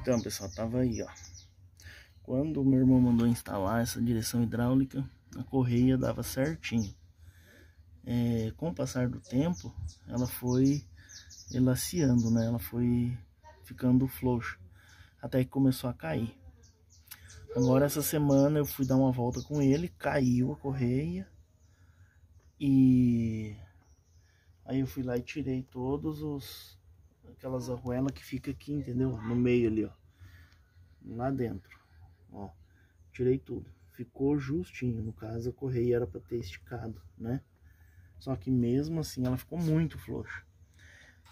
Então, pessoal, tava aí, ó. Quando o meu irmão mandou instalar essa direção hidráulica, a correia dava certinho. É, com o passar do tempo, ela foi elaciando, né? Ela foi ficando frouxa, até que começou a cair. Agora essa semana eu fui dar uma volta com ele, caiu a correia e aí eu fui lá e tirei todos os aquelas arruelas que fica aqui, entendeu? No meio ali, ó. Lá dentro. Ó. Tirei tudo. Ficou justinho. No caso, a correia era para ter esticado, né? Só que mesmo assim ela ficou muito frouxa.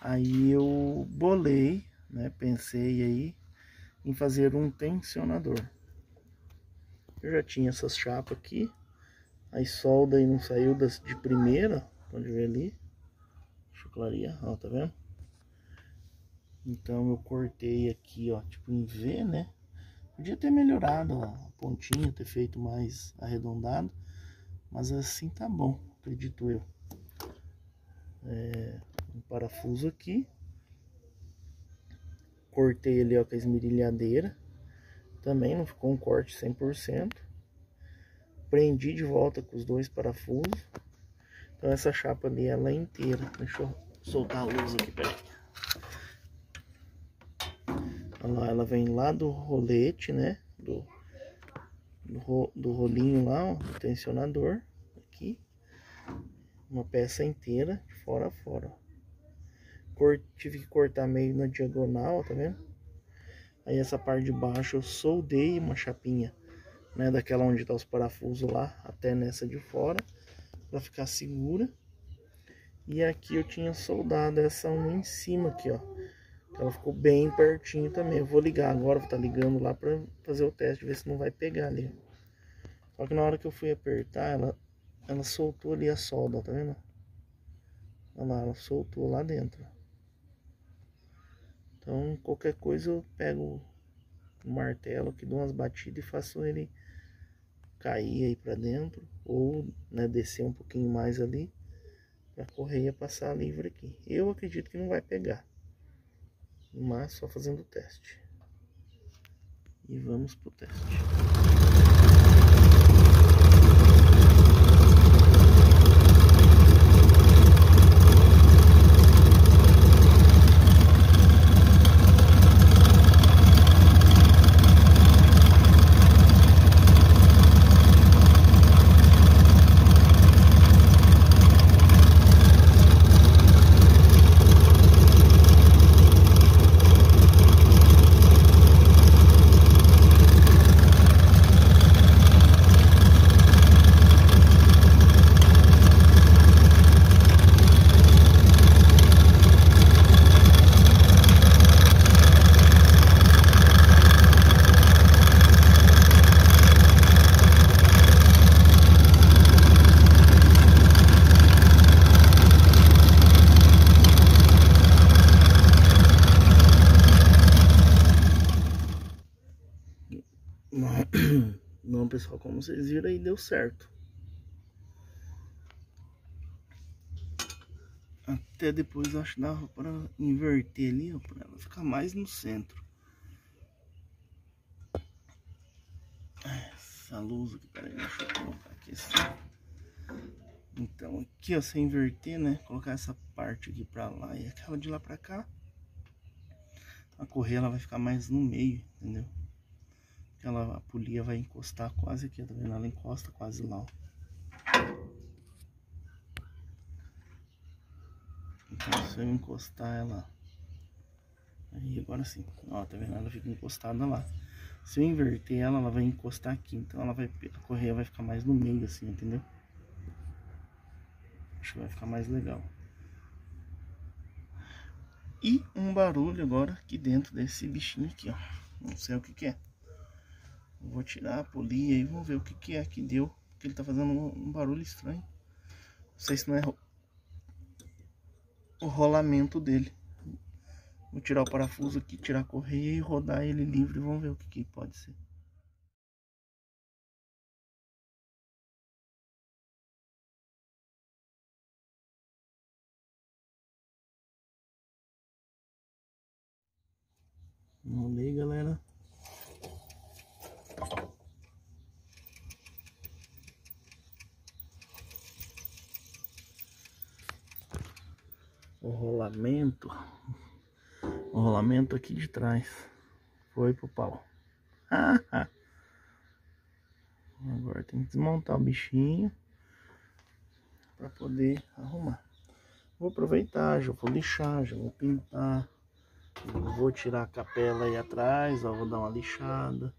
Aí eu bolei, né? Pensei aí em fazer um tensionador. Eu já tinha essas chapas aqui. Aí solda aí não saiu das, de primeira. Pode ver ali. Clarear, ó, tá vendo? Então eu cortei aqui, ó, tipo em V, né? Podia ter melhorado a pontinha, ter feito mais arredondado. Mas assim tá bom, acredito eu. É, um parafuso aqui. Cortei ali ó, com a esmerilhadeira. Também não ficou um corte 100%. Prendi de volta com os dois parafusos. Então essa chapa ali, ela é inteira. Deixa eu soltar a luz aqui, peraí. Olha lá, ela vem lá do rolete, né? Do, do, do rolinho lá, ó, do tensionador. Aqui. Uma peça inteira, de fora a fora. Tive que cortar meio na diagonal, tá vendo? Aí essa parte de baixo eu soldei uma chapinha, né? Daquela onde tá os parafusos lá, até nessa de fora. Pra ficar segura. E aqui eu tinha soldado essa uma em cima aqui, ó ela ficou bem pertinho também. Eu vou ligar agora, vou estar tá ligando lá para fazer o teste, ver se não vai pegar ali. Só que na hora que eu fui apertar, ela, ela soltou ali a solda, tá vendo? Olha lá, ela soltou lá dentro. Então, qualquer coisa eu pego o martelo que dou umas batidas e faço ele cair aí para dentro. Ou né, descer um pouquinho mais ali. Pra correia passar livre aqui. Eu acredito que não vai pegar mas só fazendo o teste. E vamos pro teste. Não, pessoal, como vocês viram aí, deu certo. Até depois eu acho que dava para inverter ali, ó, para ela ficar mais no centro. Essa luz aqui, peraí, deixa eu colocar aqui assim. Então aqui, ó, você inverter, né, colocar essa parte aqui para lá e aquela de lá para cá. A correia ela vai ficar mais no meio, entendeu? Ela, a polia vai encostar quase aqui, tá vendo? Ela encosta quase lá, ó. Então se eu encostar ela Aí agora sim, ó, tá vendo? Ela fica encostada lá Se eu inverter ela, ela vai encostar aqui Então ela vai, a correia vai ficar mais no meio assim, entendeu? Acho que vai ficar mais legal E um barulho agora aqui dentro desse bichinho aqui, ó Não sei o que que é Vou tirar a polia e vamos ver o que, que é que deu. Porque ele tá fazendo um, um barulho estranho. Não sei se não é o rolamento dele. Vou tirar o parafuso aqui, tirar a correia e rodar ele livre. Vamos ver o que, que pode ser. Enrolei, galera. O rolamento. O rolamento aqui de trás. Foi pro pau. Agora tem que desmontar o bichinho para poder arrumar. Vou aproveitar, já vou lixar, já vou pintar. Vou tirar a capela aí atrás, ó, vou dar uma lixada.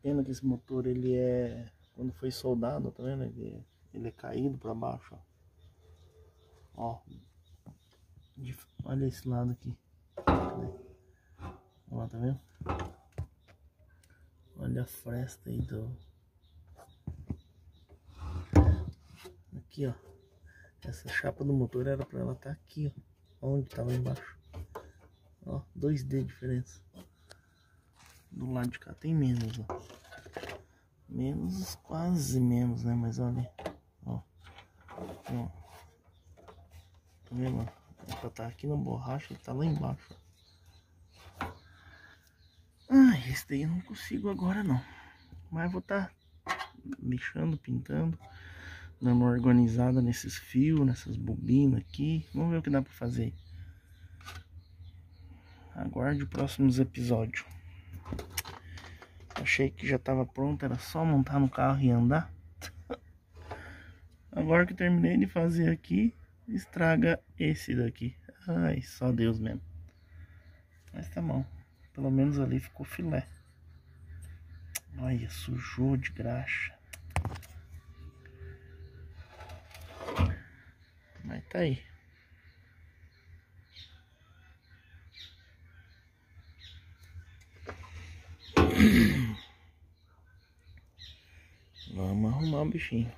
Pena que esse motor ele é quando foi soldado, tá vendo? Ele, ele é caído para baixo, ó. Ó. Olha esse lado aqui. Ó, tá vendo? Olha a fresta aí do Aqui, ó. Essa chapa do motor era pra ela estar tá aqui, ó. Onde tava embaixo. Ó, 2D de diferença. Do lado de cá tem menos, ó. Menos, quase menos, né? Mas olha, ó. ó. Tá vendo? É pra estar tá aqui na borracha, tá lá embaixo. Ah, esse daí eu não consigo agora não. Mas vou estar tá lixando, pintando dando uma organizada nesses fios, nessas bobinas aqui. Vamos ver o que dá pra fazer. Aguarde os próximos episódios. Achei que já estava pronto, era só montar no carro e andar. Agora que terminei de fazer aqui, estraga esse daqui. Ai, só Deus mesmo. Mas tá bom. Pelo menos ali ficou filé. Olha, sujou de graxa. Mas tá aí. Vamos arrumar o bichinho.